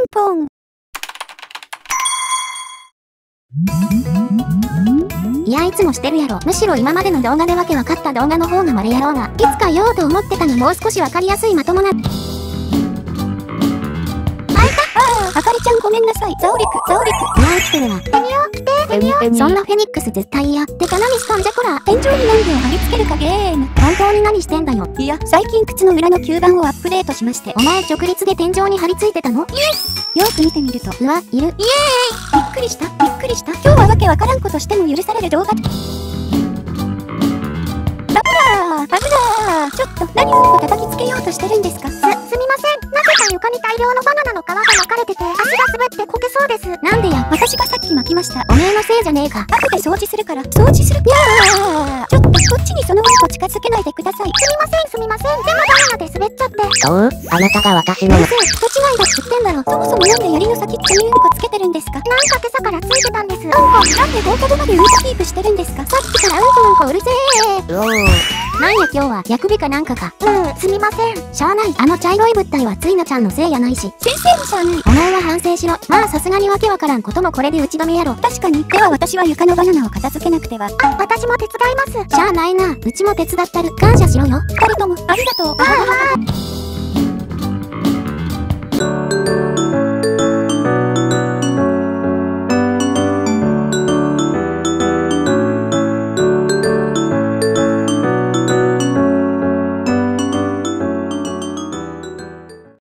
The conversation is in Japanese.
ンポン。いやいつもしてるやろ。むしろ今までの動画でわけわかった動画の方がまれやろうが。いつか言おうと思ってたのもう少しわかりやすいまともな。ごめんなさい。ザオリク、ザオリク。いや起きてるわ。ベニオ来て、ベニオ。そんなフェニックス絶対嫌。てか何したんじゃこら。天井に何でを貼り付けるかゲーム。本当に何してんだよ。いや、最近靴の裏の吸盤をアップデートしまして。お前直立で天井に張り付いてたの？よく見てみると。うわ、いる。びっくりした、びっくりした。今日はわけわからんことしても許される動画。危なー、危なー。ちょっと、何を叩きつけようとしてるんですか？す、すみません。床に大量のバナナの皮が巻かれてて、足が滑ってこけそうです。なんでや、私がさっき巻きました。おめえのせいじゃねえか。後で掃除するから、掃除する。いやー、ちょっとこっちにそのうんこ近づけないでください。すみません、すみません。でもバナナで滑っちゃって。そう？あなたが私の先生、人違いだっつってんだろ。そもそもなんで槍の先っちょにうんこつけてるんですか？なんか今朝からついてたんです。うんこ、なんで放課後までうんこキープしてるんですか？さっきからうんこうんこうるせえ。うおーなんや今日は、薬日かなんかか。うん、すみません。しゃあない。あの茶色い物体はついなちゃんのせいやないし。先生もしゃあない。お前は反省しろ。まあさすがにわけわからんこともこれで打ち止めやろ。確かに。では私は床のバナナを片付けなくては。あ、私も手伝います。しゃあないな。うちも手伝ったる。感謝しろよ。二人とも、ありがとう。ああ。